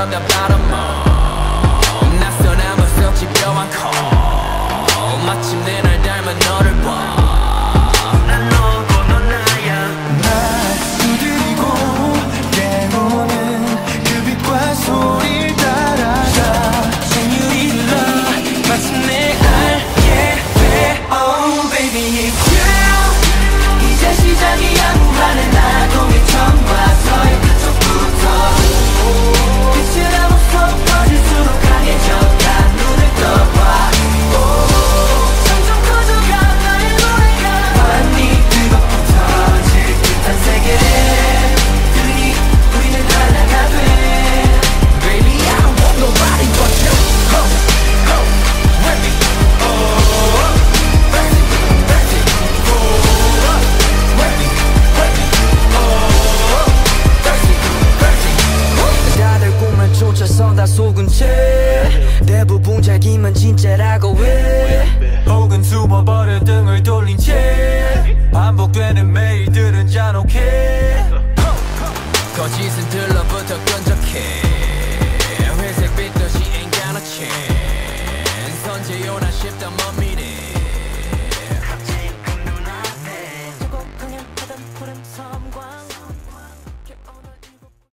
from the bottom up 낯선 아무 속 집어안고 앞서 다 속은 채 대부분 자기만 진짜라고 해. 혹은 숨어버려 등을 돌린 채 반복되는 매일들은 잔혹해. 거짓은 들러붙어 끈적해. 회색빛 도시엔 가너친 선제요나 싶다 멈미네.